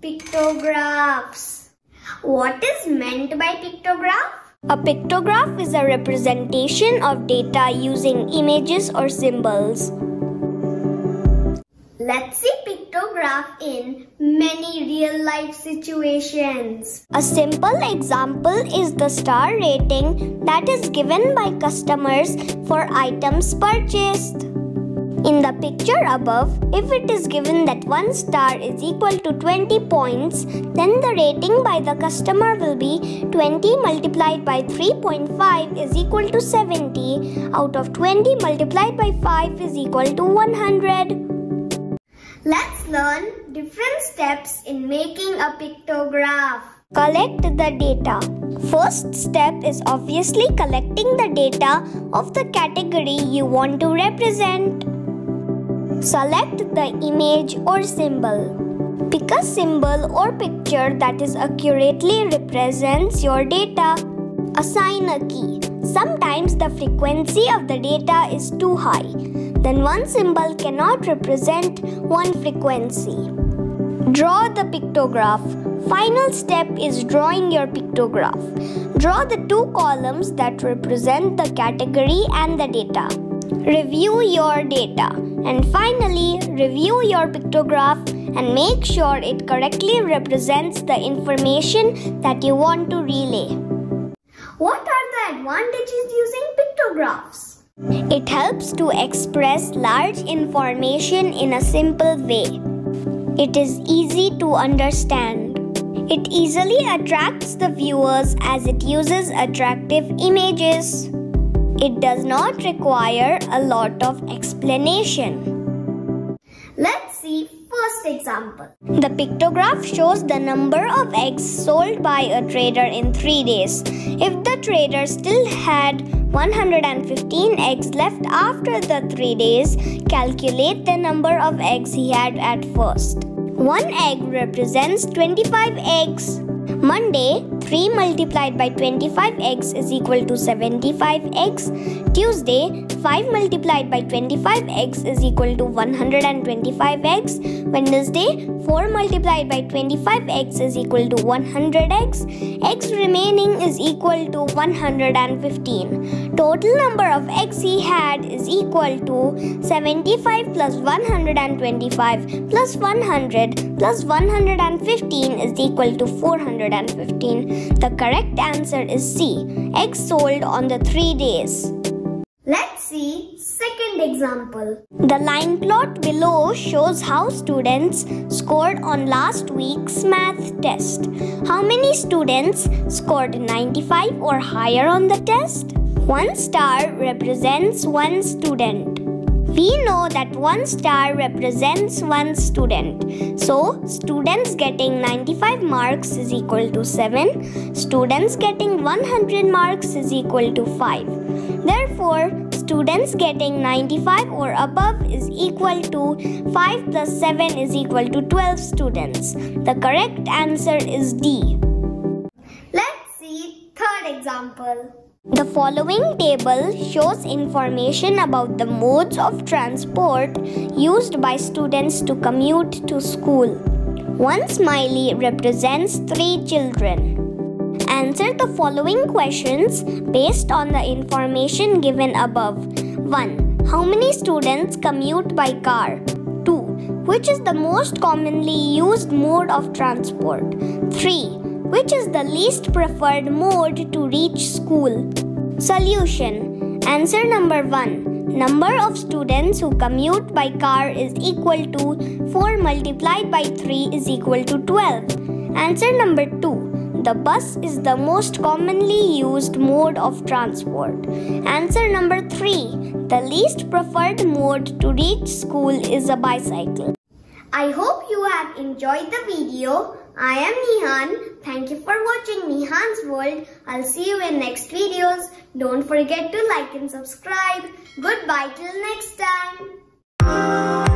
Pictographs. What is meant by pictograph? A pictograph is a representation of data using images or symbols. Let's see pictograph in many real life situations. A simple example is the star rating that is given by customers for items purchased. In the picture above, if it is given that 1 star is equal to 20 points, then the rating by the customer will be 20 multiplied by 3.5 is equal to 70 out of 20 multiplied by 5 is equal to 100. Let's learn different steps in making a pictograph. Collect the data. First step is obviously collecting the data of the category you want to represent. Select the image or symbol. Pick a symbol or picture that is accurately represents your data. Assign a key. Sometimes the frequency of the data is too high. Then one symbol cannot represent one frequency. Draw the pictograph. Final step is drawing your pictograph. Draw the two columns that represent the category and the data. Review your data and finally review your pictograph and make sure it correctly represents the information that you want to relay. What are the advantages using pictographs? It helps to express large information in a simple way. It is easy to understand. It easily attracts the viewers as it uses attractive images. It does not require a lot of explanation. Let's see first example. The pictograph shows the number of eggs sold by a trader in 3 days. If the trader still had 115 eggs left after the 3 days, calculate the number of eggs he had at first. 1 egg represents 25 eggs. Monday, 3 multiplied by 25x is equal to 75x. Tuesday, 5 multiplied by 25x is equal to 125x. Wednesday, 4 multiplied by 25x is equal to 100x. x remaining is equal to 115. Total number of x he had is equal to 75 plus 125 plus 100 plus 115 is equal to 415. The correct answer is C. Eggs sold on the 3 days. Let's see second example. The line plot below shows how students scored on last week's math test. How many students scored 95 or higher on the test? One star represents one student. We know that one star represents one student. So, students getting 95 marks is equal to 7. Students getting 100 marks is equal to 5. Therefore, students getting 95 or above is equal to 5 plus 7 is equal to 12 students. The correct answer is D. Let's see third example. The following table shows information about the modes of transport used by students to commute to school. One smiley represents three children. Answer the following questions based on the information given above. 1. How many students commute by car? 2. Which is the most commonly used mode of transport? 3. Which is the least preferred mode to reach school? Solution Answer number 1. Number of students who commute by car is equal to 4 multiplied by 3 is equal to 12. Answer number 2. The bus is the most commonly used mode of transport. Answer number 3. The least preferred mode to reach school is a bicycle. I hope you have enjoyed the video. I am Nihaan. Thank you for watching Nihaan's World. I'll see you in next videos. Don't forget to like and subscribe. Goodbye till next time.